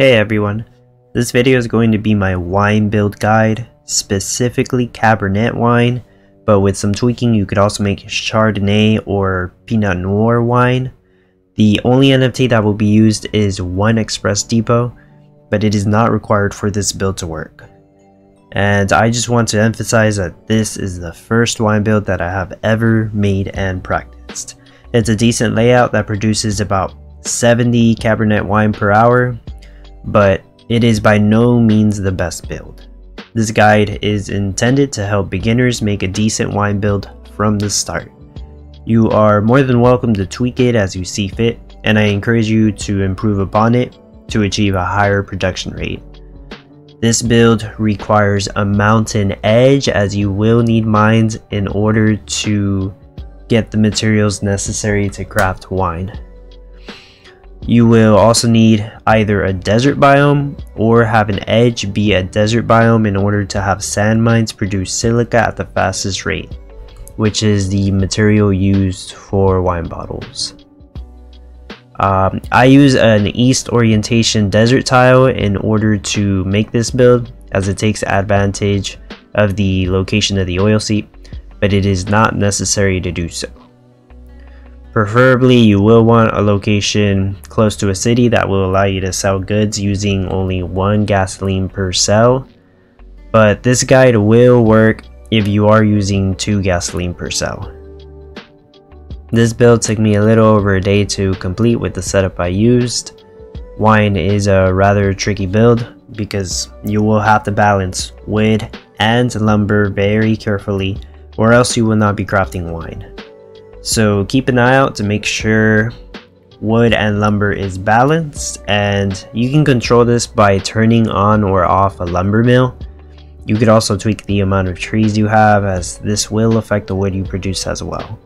Hey everyone, this video is going to be my wine build guide, specifically Cabernet wine, but with some tweaking you could also make Chardonnay or Pinot Noir wine. The only NFT that will be used is one Express Depot, but it is not required for this build to work. And I just want to emphasize that this is the first wine build that I have ever made and practiced. It's a decent layout that produces about 70 Cabernet wine per hour, but it is by no means the best build. This guide is intended to help beginners make a decent wine build from the start. You are more than welcome to tweak it as you see fit, and I encourage you to improve upon it to achieve a higher production rate. This build requires a mountain edge as you will need mines in order to get the materials necessary to craft wine. You will also need either a desert biome or have an edge be a desert biome in order to have sand mines produce silica at the fastest rate, which is the material used for wine bottles. Um, I use an east orientation desert tile in order to make this build as it takes advantage of the location of the oil seep, but it is not necessary to do so. Preferably, you will want a location close to a city that will allow you to sell goods using only one gasoline per cell. But this guide will work if you are using two gasoline per cell. This build took me a little over a day to complete with the setup I used. Wine is a rather tricky build because you will have to balance wood and lumber very carefully or else you will not be crafting wine. So keep an eye out to make sure wood and lumber is balanced and you can control this by turning on or off a lumber mill. You could also tweak the amount of trees you have as this will affect the wood you produce as well.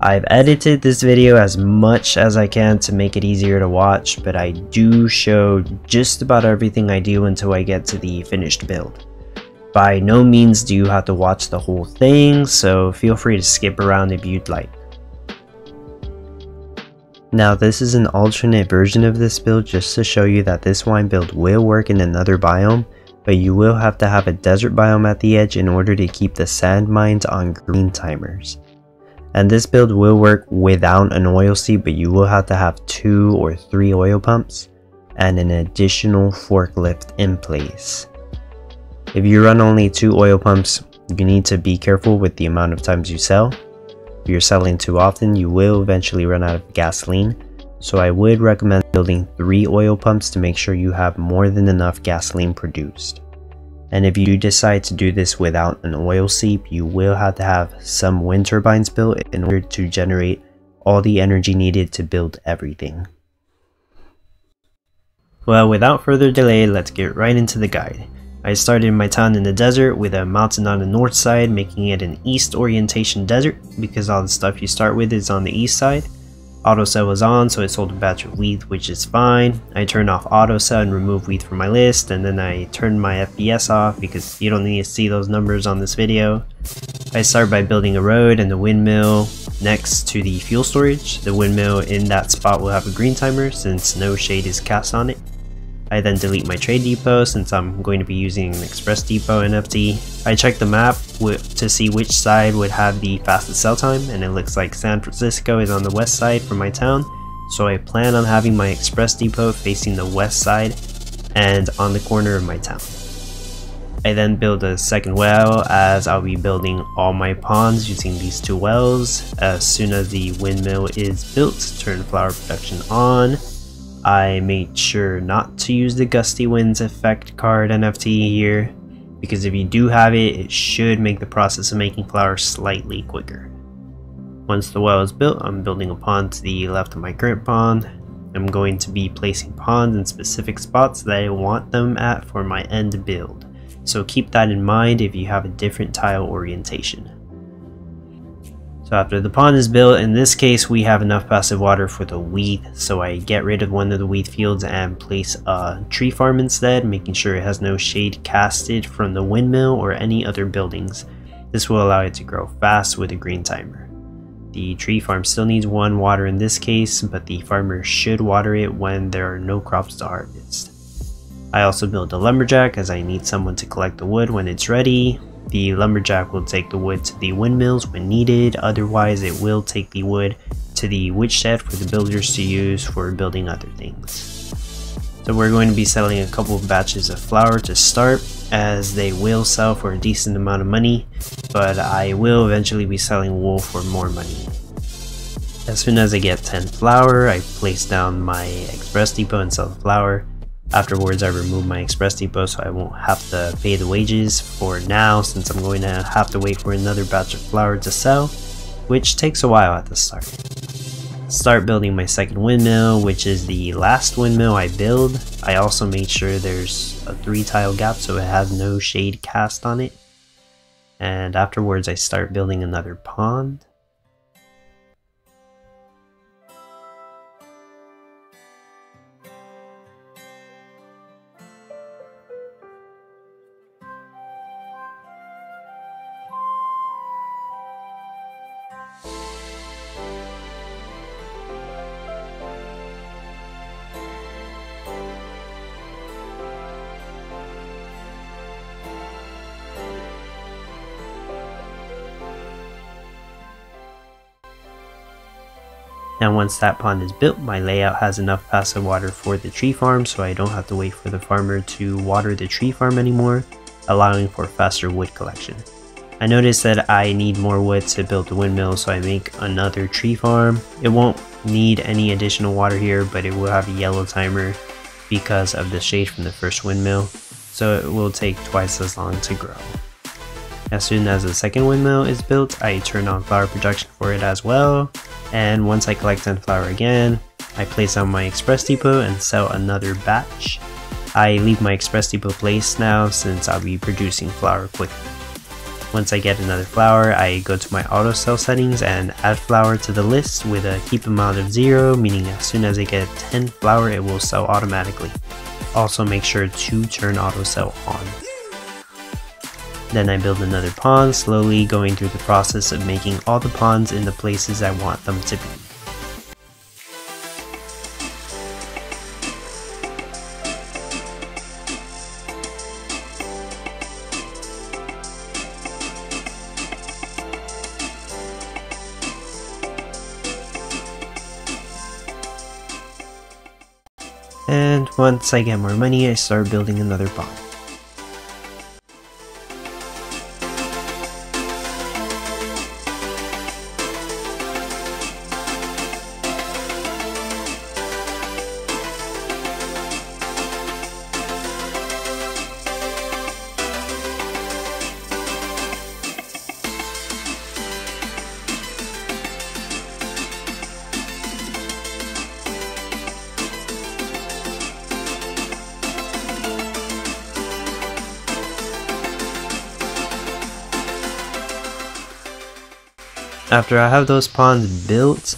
I've edited this video as much as I can to make it easier to watch, but I do show just about everything I do until I get to the finished build. By no means do you have to watch the whole thing, so feel free to skip around if you'd like. Now this is an alternate version of this build just to show you that this wine build will work in another biome, but you will have to have a desert biome at the edge in order to keep the sand mines on green timers. And this build will work without an oil seep, but you will have to have two or three oil pumps and an additional forklift in place. If you run only two oil pumps, you need to be careful with the amount of times you sell if you're selling too often, you will eventually run out of gasoline, so I would recommend building 3 oil pumps to make sure you have more than enough gasoline produced. And if you decide to do this without an oil seep, you will have to have some wind turbines built in order to generate all the energy needed to build everything. Well, without further delay, let's get right into the guide. I started my town in the desert with a mountain on the north side, making it an east orientation desert because all the stuff you start with is on the east side. Auto sell was on, so I sold a batch of wheat, which is fine. I turned off auto sell and removed wheat from my list, and then I turned my FPS off because you don't need to see those numbers on this video. I start by building a road and the windmill next to the fuel storage. The windmill in that spot will have a green timer since no shade is cast on it. I then delete my trade depot since I'm going to be using an express depot NFT. I check the map to see which side would have the fastest sell time and it looks like San Francisco is on the west side from my town. So I plan on having my express depot facing the west side and on the corner of my town. I then build a second well as I'll be building all my ponds using these two wells. As soon as the windmill is built, turn flower production on I made sure not to use the Gusty Winds effect card NFT here, because if you do have it, it should make the process of making flowers slightly quicker. Once the well is built, I'm building a pond to the left of my current pond. I'm going to be placing ponds in specific spots that I want them at for my end build, so keep that in mind if you have a different tile orientation. So after the pond is built, in this case we have enough passive water for the wheat, so I get rid of one of the wheat fields and place a tree farm instead, making sure it has no shade casted from the windmill or any other buildings. This will allow it to grow fast with a green timer. The tree farm still needs one water in this case, but the farmer should water it when there are no crops to harvest. I also build a lumberjack as I need someone to collect the wood when it's ready. The lumberjack will take the wood to the windmills when needed, otherwise it will take the wood to the witch shed for the builders to use for building other things. So we're going to be selling a couple of batches of flour to start as they will sell for a decent amount of money, but I will eventually be selling wool for more money. As soon as I get 10 flour, I place down my express depot and sell the flour. Afterwards, I remove my express depot so I won't have to pay the wages for now since I'm going to have to wait for another batch of flour to sell, which takes a while at the start. Start building my second windmill, which is the last windmill I build. I also made sure there's a three tile gap so it has no shade cast on it. And afterwards I start building another pond. Now once that pond is built, my layout has enough passive water for the tree farm so I don't have to wait for the farmer to water the tree farm anymore, allowing for faster wood collection. I noticed that I need more wood to build the windmill so I make another tree farm. It won't need any additional water here but it will have a yellow timer because of the shade from the first windmill, so it will take twice as long to grow. As soon as the second windmill is built, I turn on flour production for it as well, and once I collect 10 flour again, I place on my express depot and sell another batch. I leave my express depot placed now since I'll be producing flour quickly. Once I get another flour, I go to my auto sell settings and add flour to the list with a keep amount of 0, meaning as soon as I get 10 flour it will sell automatically. Also make sure to turn auto sell on. Then I build another pond, slowly going through the process of making all the ponds in the places I want them to be. And once I get more money, I start building another pond. After I have those ponds built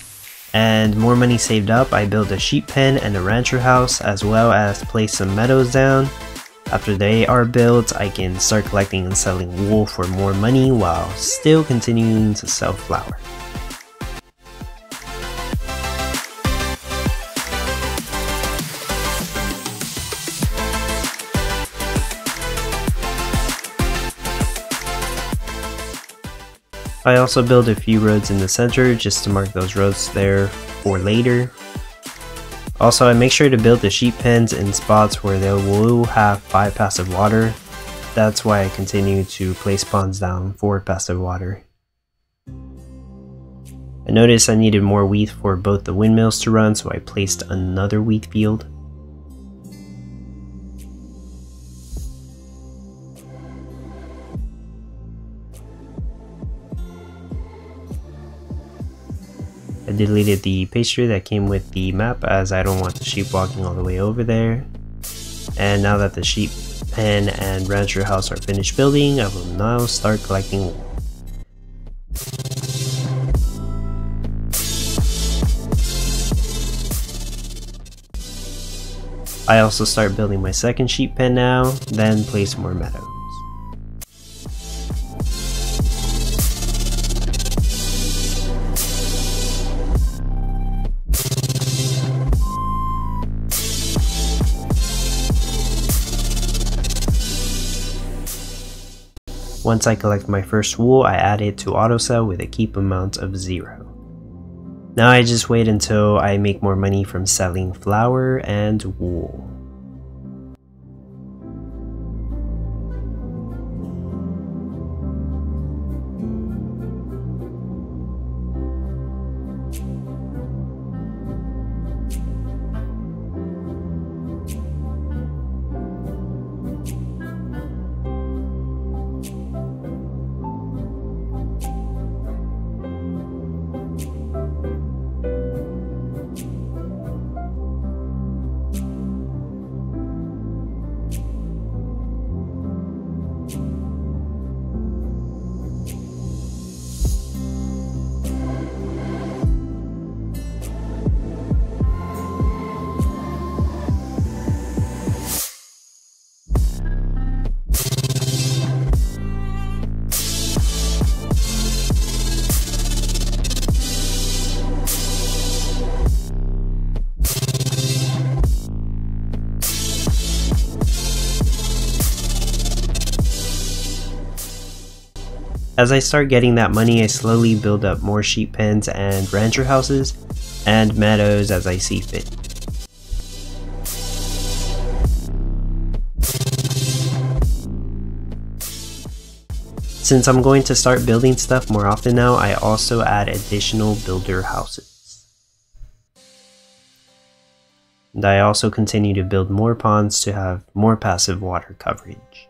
and more money saved up, I build a sheep pen and a rancher house as well as place some meadows down. After they are built, I can start collecting and selling wool for more money while still continuing to sell flour. I also build a few roads in the center just to mark those roads there for later. Also, I make sure to build the sheep pens in spots where they will have 5 passive water. That's why I continue to place ponds down for passive water. I noticed I needed more wheat for both the windmills to run, so I placed another wheat field. I deleted the pasture that came with the map as I don't want the sheep walking all the way over there. And now that the sheep pen and rancher house are finished building, I will now start collecting wool. I also start building my second sheep pen now, then place more meadows. Once I collect my first wool, I add it to autosell with a keep amount of 0. Now I just wait until I make more money from selling flour and wool. As I start getting that money, I slowly build up more sheep pens and rancher houses and meadows as I see fit. Since I'm going to start building stuff more often now, I also add additional builder houses. And I also continue to build more ponds to have more passive water coverage.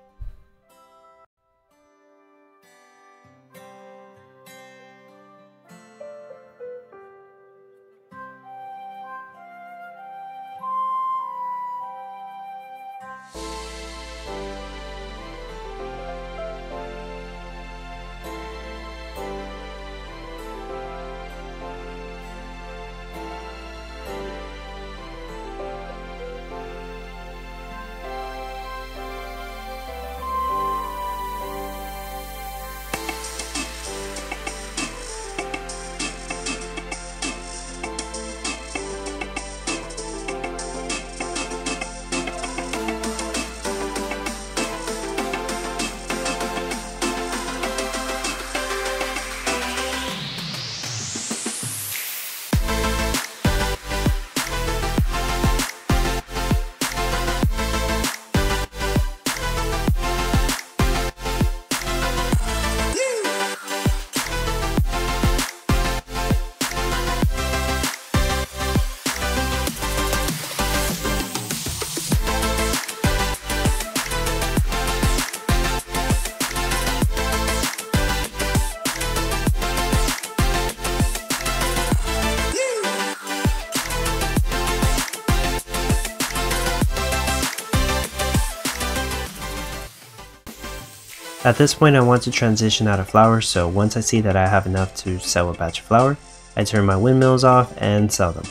At this point I want to transition out of flour, so once I see that I have enough to sell a batch of flour, I turn my windmills off and sell them.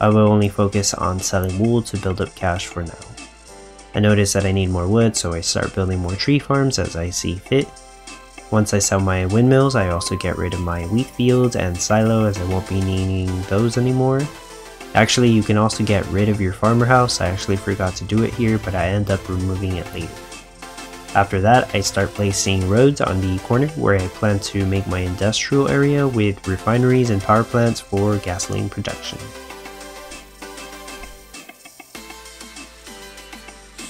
I will only focus on selling wool to build up cash for now. I notice that I need more wood, so I start building more tree farms as I see fit. Once I sell my windmills, I also get rid of my wheat fields and silo as I won't be needing those anymore. Actually, you can also get rid of your farmer house, I actually forgot to do it here, but I end up removing it later. After that, I start placing roads on the corner where I plan to make my industrial area with refineries and power plants for gasoline production.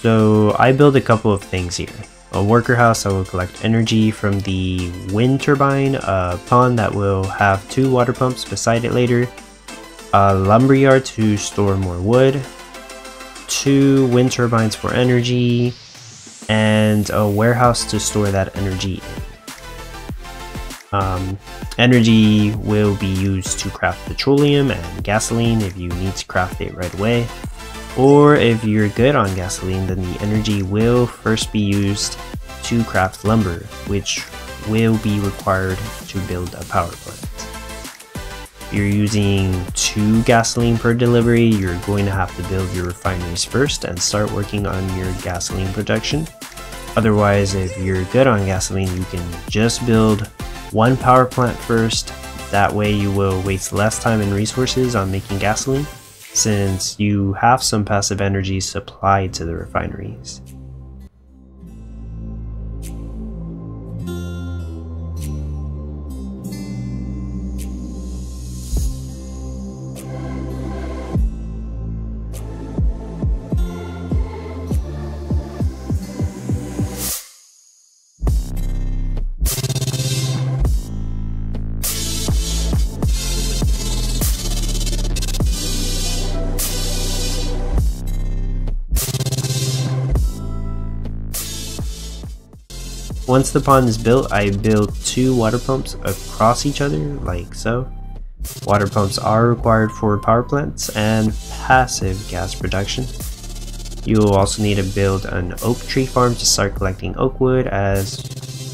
So I build a couple of things here. A worker house I will collect energy from the wind turbine, a pond that will have two water pumps beside it later, a lumberyard to store more wood, two wind turbines for energy, and a warehouse to store that energy. Um, energy will be used to craft petroleum and gasoline if you need to craft it right away. Or if you're good on gasoline, then the energy will first be used to craft lumber, which will be required to build a power plant. You're using two gasoline per delivery, you're going to have to build your refineries first and start working on your gasoline production. Otherwise, if you're good on gasoline, you can just build one power plant first. That way you will waste less time and resources on making gasoline since you have some passive energy supplied to the refineries. Once the pond is built, I build two water pumps across each other, like so. Water pumps are required for power plants and passive gas production. You will also need to build an oak tree farm to start collecting oak wood as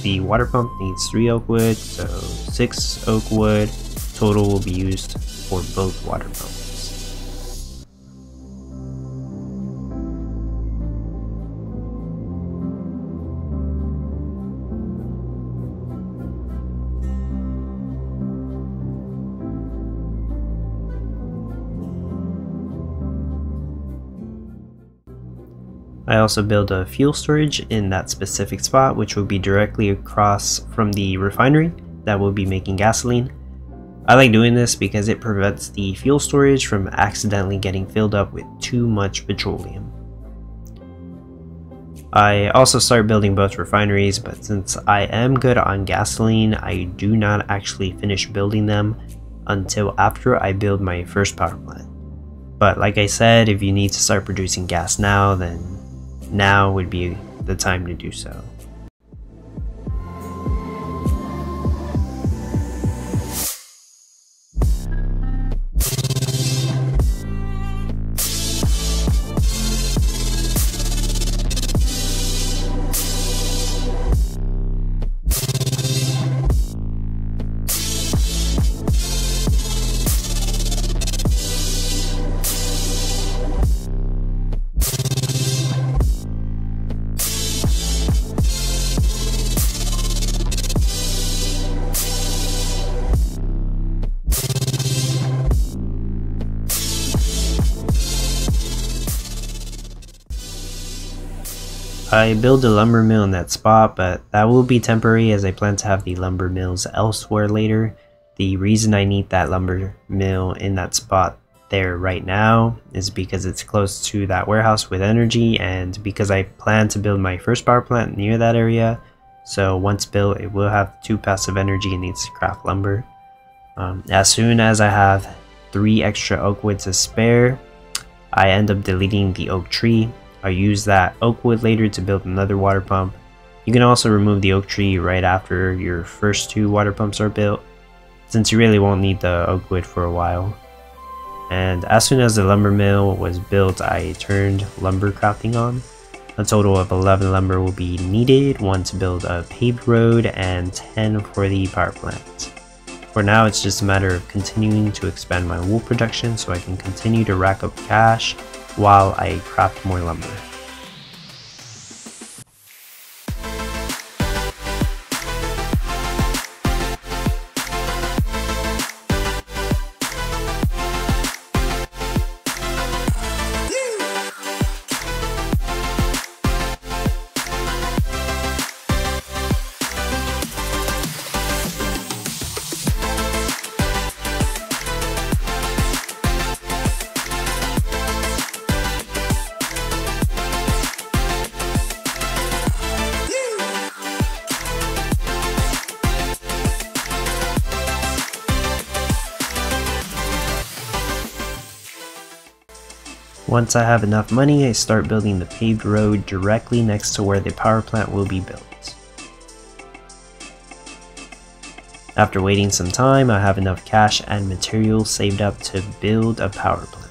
the water pump needs 3 oak wood, so 6 oak wood total will be used for both water pumps. I also build a fuel storage in that specific spot which will be directly across from the refinery that will be making gasoline. I like doing this because it prevents the fuel storage from accidentally getting filled up with too much petroleum. I also start building both refineries, but since I am good on gasoline, I do not actually finish building them until after I build my first power plant. But like I said, if you need to start producing gas now, then now would be the time to do so. I build a lumber mill in that spot, but that will be temporary as I plan to have the lumber mills elsewhere later. The reason I need that lumber mill in that spot there right now is because it's close to that warehouse with energy and because I plan to build my first power plant near that area. So once built, it will have two passive energy and needs to craft lumber. Um, as soon as I have three extra oak wood to spare, I end up deleting the oak tree I use that oak wood later to build another water pump. You can also remove the oak tree right after your first two water pumps are built, since you really won't need the oak wood for a while. And as soon as the lumber mill was built, I turned lumber crafting on. A total of 11 lumber will be needed, 1 to build a paved road and 10 for the power plant. For now, it's just a matter of continuing to expand my wool production so I can continue to rack up cash while I craft more lumber. Once I have enough money, I start building the paved road directly next to where the power plant will be built. After waiting some time, I have enough cash and materials saved up to build a power plant.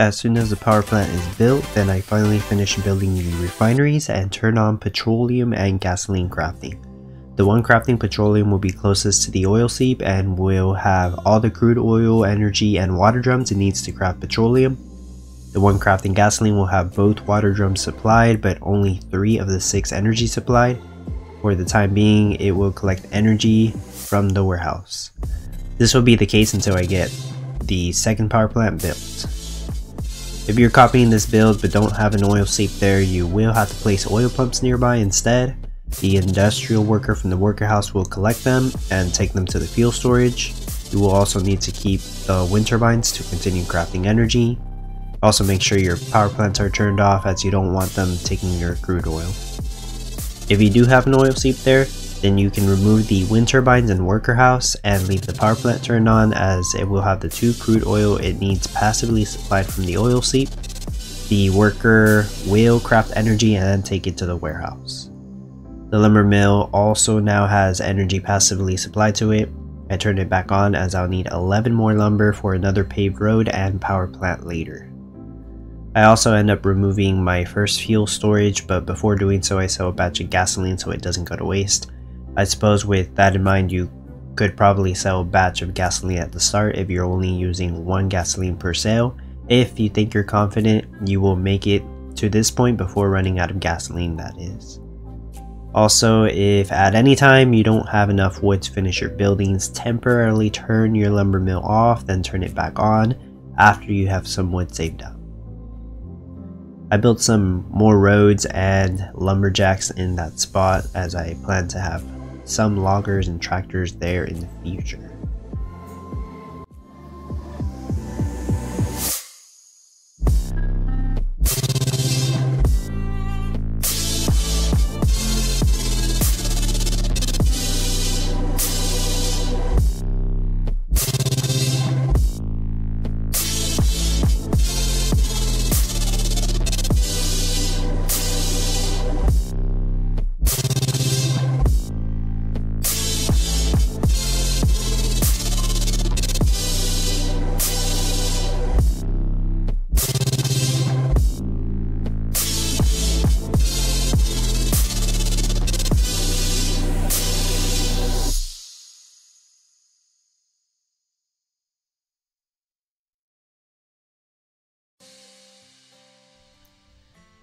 As soon as the power plant is built, then I finally finish building the refineries and turn on petroleum and gasoline crafting. The one crafting petroleum will be closest to the oil seep and will have all the crude oil, energy, and water drums it needs to craft petroleum. The one crafting gasoline will have both water drums supplied but only 3 of the 6 energy supplied. For the time being, it will collect energy from the warehouse. This will be the case until I get the second power plant built. If you're copying this build but don't have an oil seep there, you will have to place oil pumps nearby instead. The industrial worker from the worker house will collect them and take them to the fuel storage. You will also need to keep the wind turbines to continue crafting energy. Also make sure your power plants are turned off as you don't want them taking your crude oil. If you do have an oil seep there, then you can remove the wind turbines and worker house and leave the power plant turned on as it will have the two crude oil it needs passively supplied from the oil seep. The worker will craft energy and then take it to the warehouse. The lumber mill also now has energy passively supplied to it. I turned it back on as I'll need 11 more lumber for another paved road and power plant later. I also end up removing my first fuel storage, but before doing so I sell a batch of gasoline so it doesn't go to waste. I suppose with that in mind, you could probably sell a batch of gasoline at the start if you're only using one gasoline per sale. If you think you're confident you will make it to this point before running out of gasoline, that is. Also, if at any time you don't have enough wood to finish your buildings, temporarily turn your lumber mill off, then turn it back on after you have some wood saved up. I built some more roads and lumberjacks in that spot as I plan to have some loggers and tractors there in the future.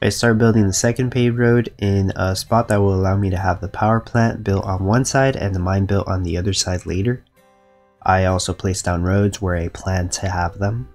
I start building the second paved road in a spot that will allow me to have the power plant built on one side and the mine built on the other side later. I also place down roads where I plan to have them.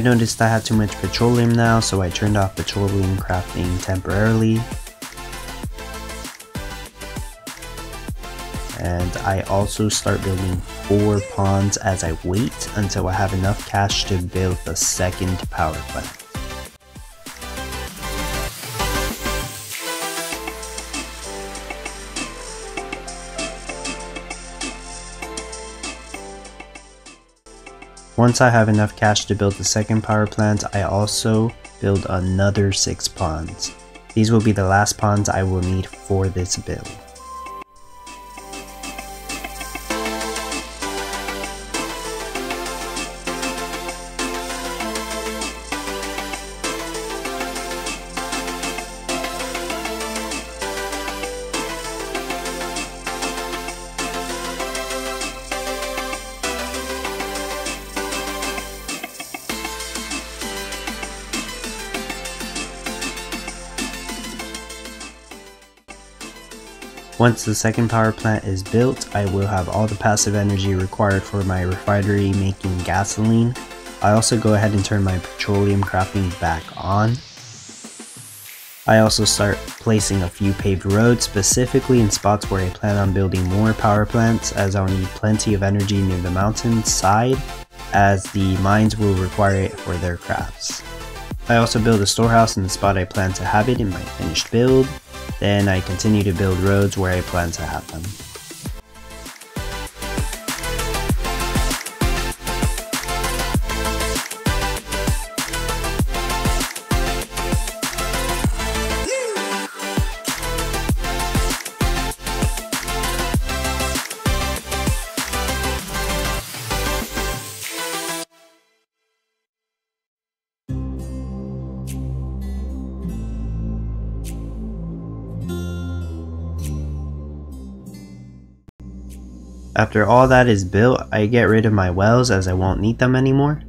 I noticed I had too much petroleum now, so I turned off petroleum crafting temporarily. And I also start building 4 ponds as I wait until I have enough cash to build the second power plant. Once I have enough cash to build the second power plant, I also build another 6 ponds. These will be the last ponds I will need for this build. Once the second power plant is built, I will have all the passive energy required for my refinery making gasoline. I also go ahead and turn my petroleum crafting back on. I also start placing a few paved roads specifically in spots where I plan on building more power plants as I'll need plenty of energy near the mountain side as the mines will require it for their crafts. I also build a storehouse in the spot I plan to have it in my finished build, then I continue to build roads where I plan to have them. After all that is built, I get rid of my wells as I won't need them anymore.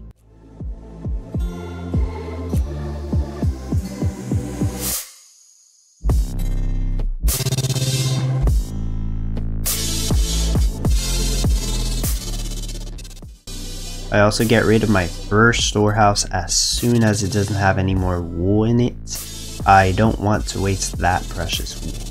I also get rid of my first storehouse as soon as it doesn't have any more wool in it. I don't want to waste that precious wool.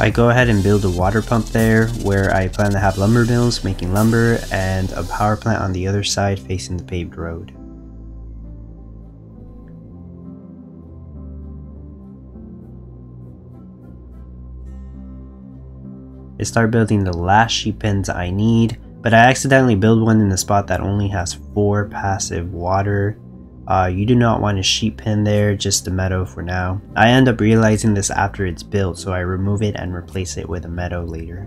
I go ahead and build a water pump there where I plan to have lumber mills making lumber and a power plant on the other side facing the paved road. I start building the last sheep pens I need, but I accidentally build one in the spot that only has 4 passive water uh, you do not want a sheep pen there, just a meadow for now. I end up realizing this after it's built, so I remove it and replace it with a meadow later.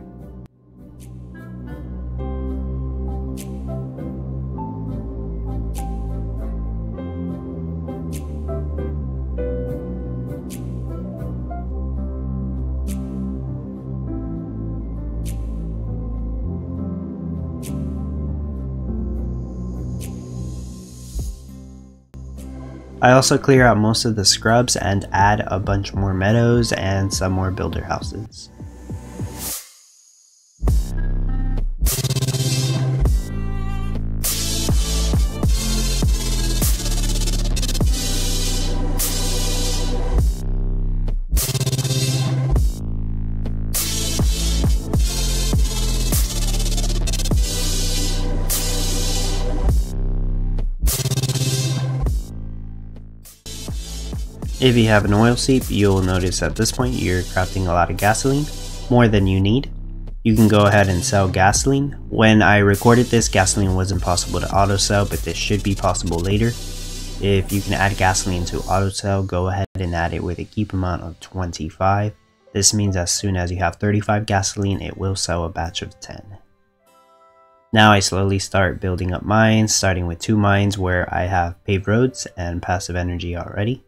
Also clear out most of the scrubs and add a bunch more meadows and some more builder houses. If you have an oil seep, you'll notice at this point you're crafting a lot of gasoline, more than you need. You can go ahead and sell gasoline. When I recorded this, gasoline wasn't possible to auto sell, but this should be possible later. If you can add gasoline to auto sell, go ahead and add it with a keep amount of 25. This means as soon as you have 35 gasoline, it will sell a batch of 10. Now I slowly start building up mines, starting with two mines where I have paved roads and passive energy already.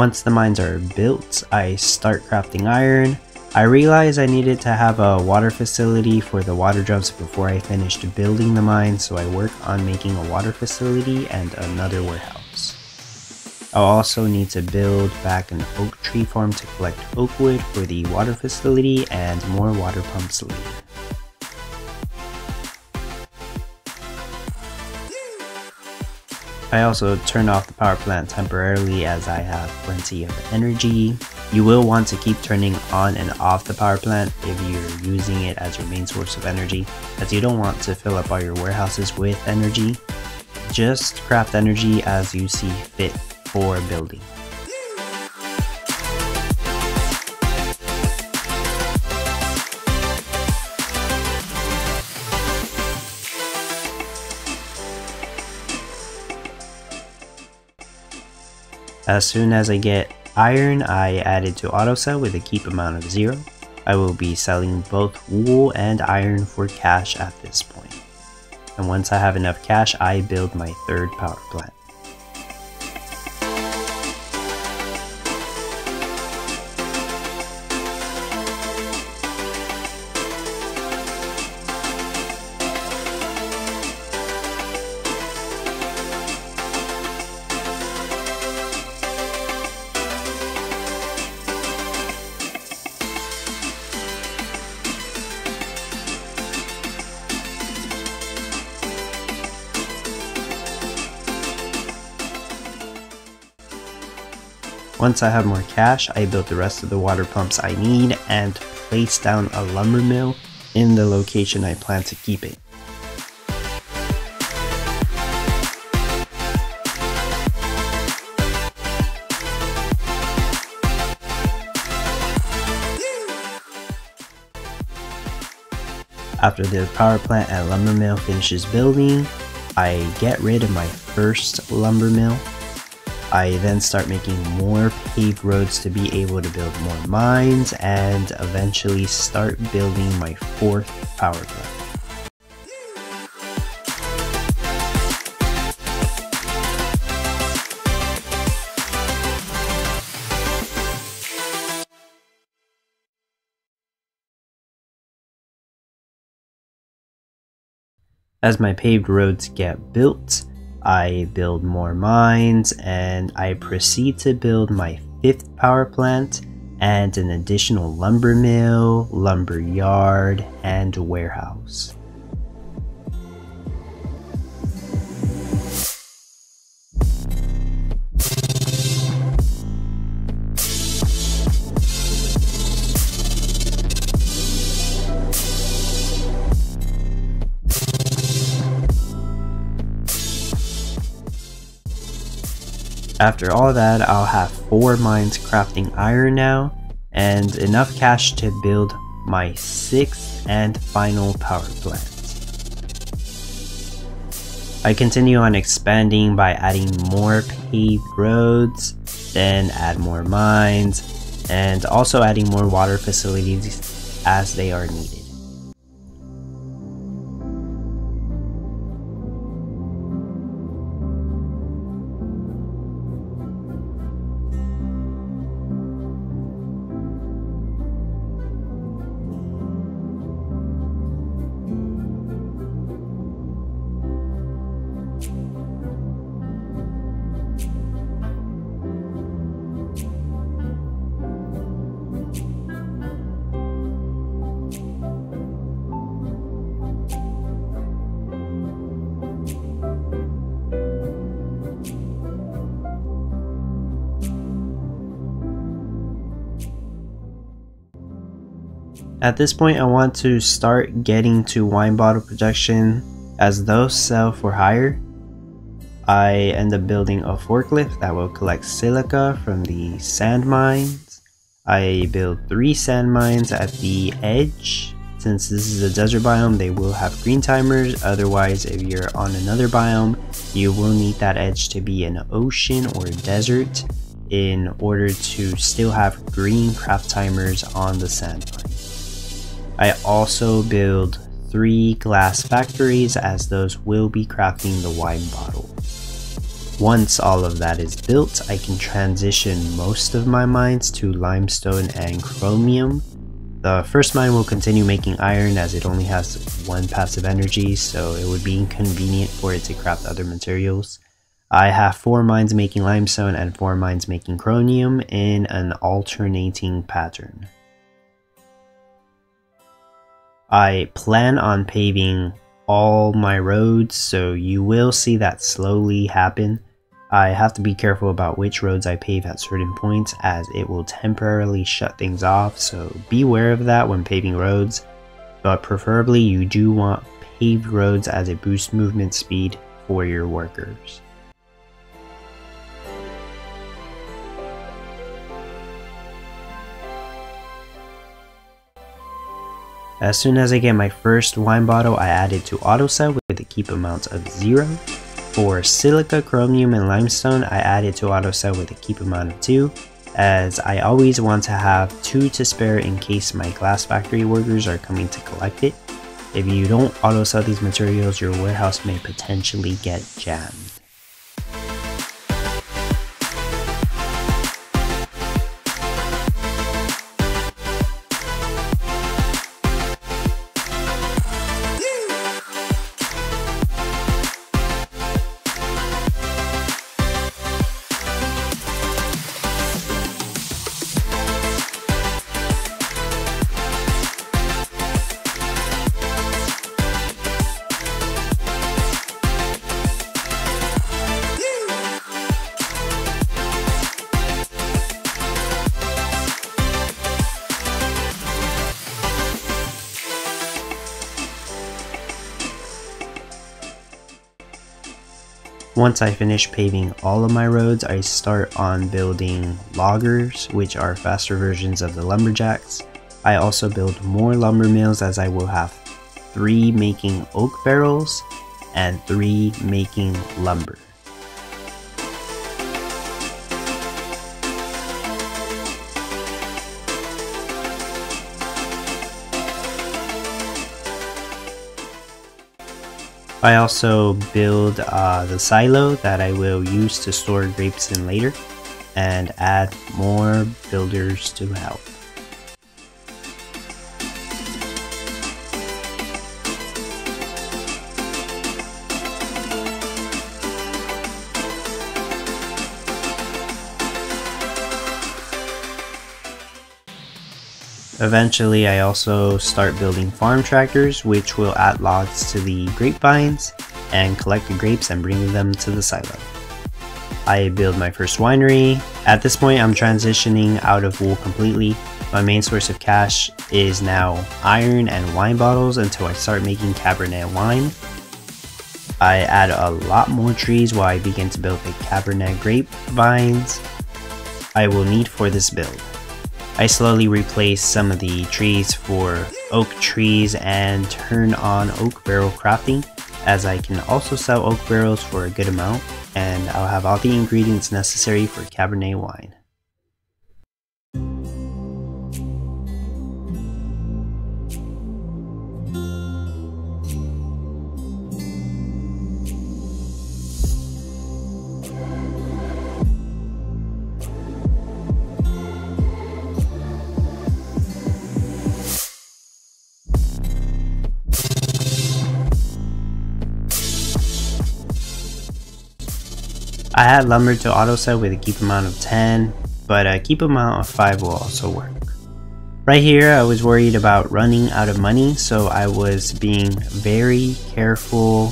Once the mines are built, I start crafting iron. I realized I needed to have a water facility for the water drums before I finished building the mine, so I work on making a water facility and another warehouse. I'll also need to build back an oak tree farm to collect oak wood for the water facility and more water pumps later. I also turn off the power plant temporarily as I have plenty of energy. You will want to keep turning on and off the power plant if you're using it as your main source of energy, as you don't want to fill up all your warehouses with energy. Just craft energy as you see fit for building. As soon as I get iron, I add it to auto sell with a keep amount of 0. I will be selling both wool and iron for cash at this point. And once I have enough cash, I build my third power plant. Once I have more cash, I build the rest of the water pumps I need and place down a lumber mill in the location I plan to keep it. After the power plant at lumber mill finishes building, I get rid of my first lumber mill I then start making more paved roads to be able to build more mines and eventually start building my fourth power plant. As my paved roads get built, I build more mines and I proceed to build my fifth power plant and an additional lumber mill, lumber yard, and warehouse. After all that, I'll have 4 mines crafting iron now, and enough cash to build my 6th and final power plant. I continue on expanding by adding more paved roads, then add more mines, and also adding more water facilities as they are needed. At this point I want to start getting to wine bottle production as those sell for higher. I end up building a forklift that will collect silica from the sand mines. I build three sand mines at the edge. Since this is a desert biome, they will have green timers. Otherwise, if you're on another biome, you will need that edge to be an ocean or desert in order to still have green craft timers on the sand. I also build three glass factories as those will be crafting the wine bottle. Once all of that is built, I can transition most of my mines to limestone and chromium. The first mine will continue making iron as it only has one passive energy, so it would be inconvenient for it to craft other materials. I have 4 mines making limestone and 4 mines making chromium in an alternating pattern. I plan on paving all my roads, so you will see that slowly happen. I have to be careful about which roads I pave at certain points as it will temporarily shut things off, so beware of that when paving roads, but preferably you do want paved roads as it boosts movement speed for your workers. As soon as I get my first wine bottle, I add it to auto sell with a keep amount of 0. For silica, chromium, and limestone, I add it to auto sell with a keep amount of 2, as I always want to have 2 to spare in case my glass factory workers are coming to collect it. If you don't auto sell these materials, your warehouse may potentially get jammed. Once I finish paving all of my roads, I start on building loggers, which are faster versions of the lumberjacks. I also build more lumber mills as I will have 3 making oak barrels and 3 making lumber. I also build uh, the silo that I will use to store grapes in later and add more builders to help. Eventually, I also start building farm tractors, which will add logs to the grapevines and collect the grapes and bring them to the silo. I build my first winery. At this point, I'm transitioning out of wool completely. My main source of cash is now iron and wine bottles until I start making Cabernet wine. I add a lot more trees while I begin to build the Cabernet grapevines I will need for this build. I slowly replace some of the trees for oak trees and turn on oak barrel crafting as I can also sell oak barrels for a good amount and I'll have all the ingredients necessary for Cabernet wine. I had lumber to auto sell with a keep amount of 10, but a keep amount of 5 will also work. Right here, I was worried about running out of money, so I was being very careful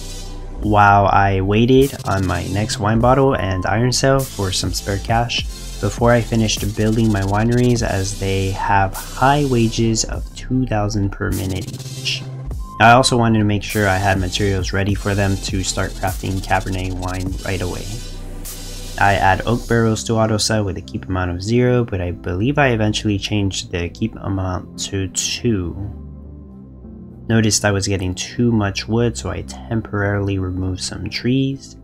while I waited on my next wine bottle and iron sale for some spare cash before I finished building my wineries as they have high wages of 2000 per minute each. I also wanted to make sure I had materials ready for them to start crafting Cabernet wine right away. I add oak barrels to auto sell with a keep amount of 0, but I believe I eventually changed the keep amount to 2. Noticed I was getting too much wood, so I temporarily removed some trees.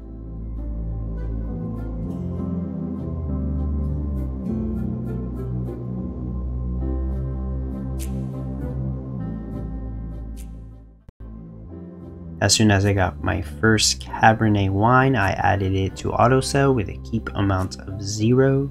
As soon as I got my first Cabernet wine, I added it to autosell with a keep amount of 0.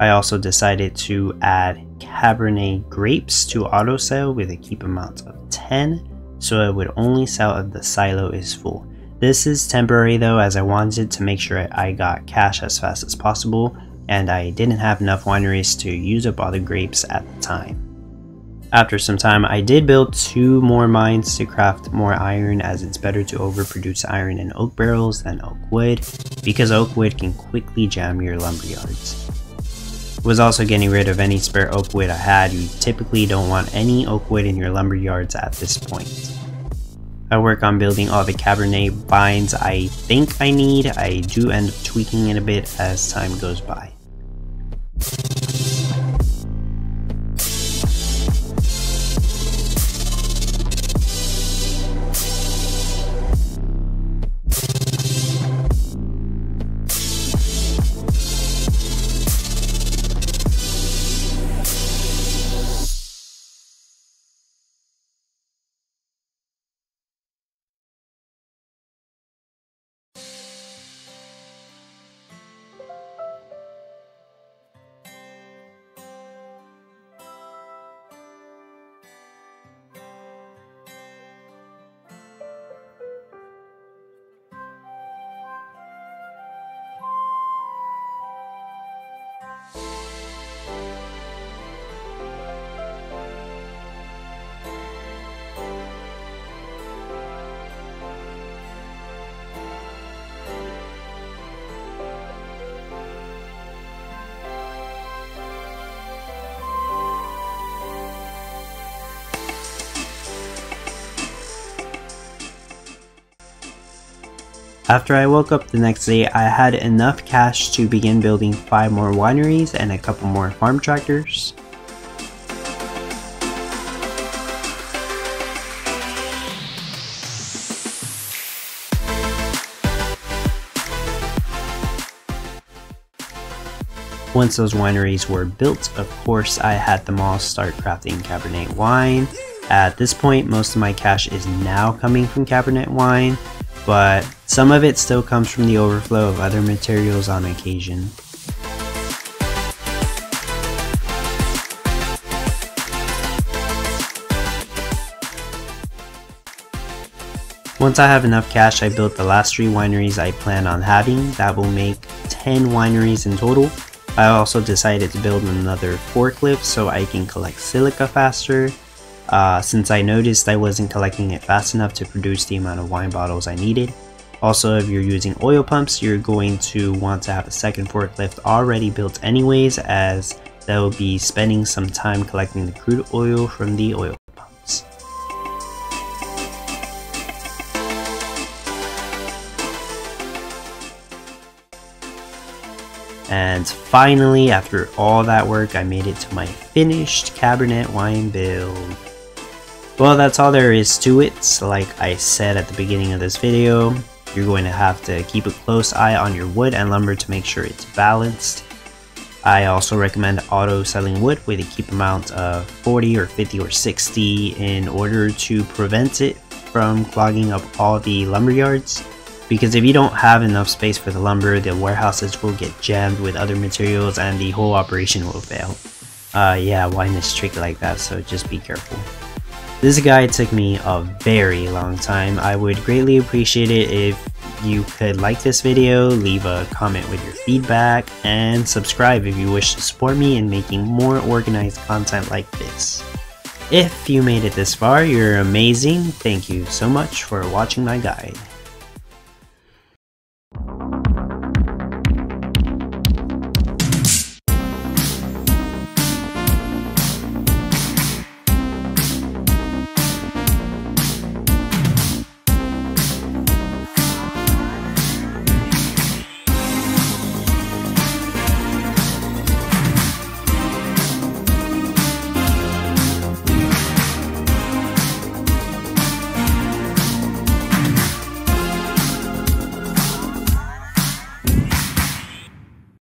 I also decided to add Cabernet grapes to autosell with a keep amount of 10, so it would only sell if the silo is full. This is temporary though as I wanted to make sure I got cash as fast as possible and I didn't have enough wineries to use up all the grapes at the time. After some time, I did build two more mines to craft more iron as it's better to overproduce iron in oak barrels than oak wood because oak wood can quickly jam your lumber yards. Was also getting rid of any spare oak wood I had, you typically don't want any oak wood in your lumber yards at this point. I work on building all the Cabernet vines I think I need, I do end up tweaking it a bit as time goes by. After I woke up the next day, I had enough cash to begin building 5 more wineries and a couple more farm tractors. Once those wineries were built, of course, I had them all start crafting Cabernet wine. At this point, most of my cash is now coming from Cabernet wine, but some of it still comes from the overflow of other materials on occasion. Once I have enough cash, I built the last 3 wineries I plan on having. That will make 10 wineries in total. I also decided to build another forklift so I can collect silica faster, uh, since I noticed I wasn't collecting it fast enough to produce the amount of wine bottles I needed. Also, if you're using oil pumps, you're going to want to have a second forklift already built anyways, as that will be spending some time collecting the crude oil from the oil pumps. And finally, after all that work, I made it to my finished Cabernet wine build. Well, that's all there is to it. Like I said at the beginning of this video, you're going to have to keep a close eye on your wood and lumber to make sure it's balanced. I also recommend auto selling wood with a keep amount of 40 or 50 or 60 in order to prevent it from clogging up all the lumber yards because if you don't have enough space for the lumber, the warehouses will get jammed with other materials and the whole operation will fail. Uh, yeah, wine is tricky like that, so just be careful. This guide took me a very long time. I would greatly appreciate it if you could like this video, leave a comment with your feedback, and subscribe if you wish to support me in making more organized content like this. If you made it this far, you're amazing. Thank you so much for watching my guide.